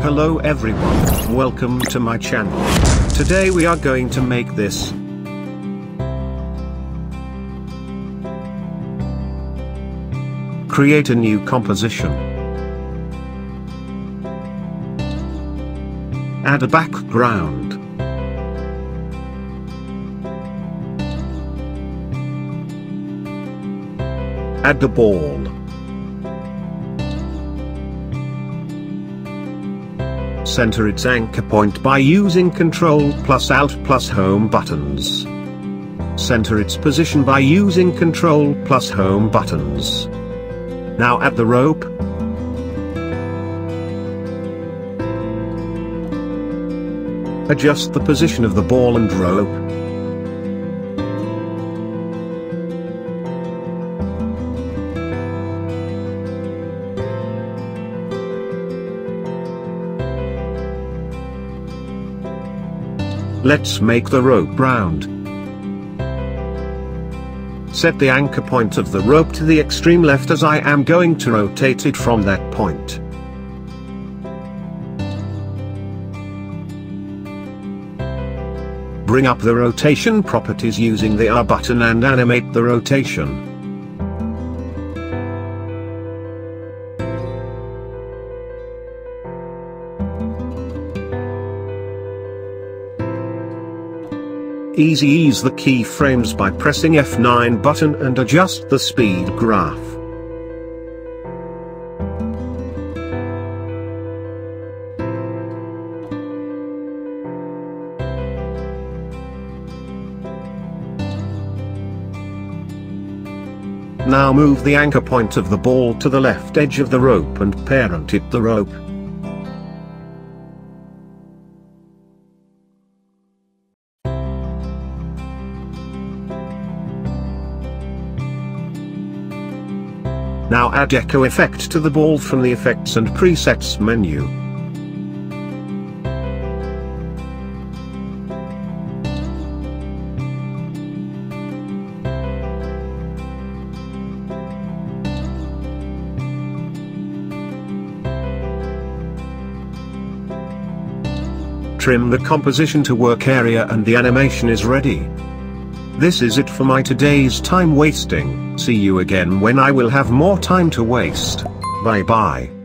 Hello everyone, welcome to my channel. Today we are going to make this. Create a new composition. Add a background. Add the ball. Center its anchor point by using Ctrl plus Alt plus Home buttons. Center its position by using Ctrl plus Home buttons. Now add the rope. Adjust the position of the ball and rope. Let's make the rope round. Set the anchor point of the rope to the extreme left as I am going to rotate it from that point. Bring up the rotation properties using the R button and animate the rotation. Easy ease the keyframes by pressing F9 button and adjust the speed graph. Now move the anchor point of the ball to the left edge of the rope and parent it the rope. Now add echo effect to the ball from the effects and presets menu. Trim the composition to work area and the animation is ready. This is it for my today's time wasting, see you again when I will have more time to waste. Bye bye.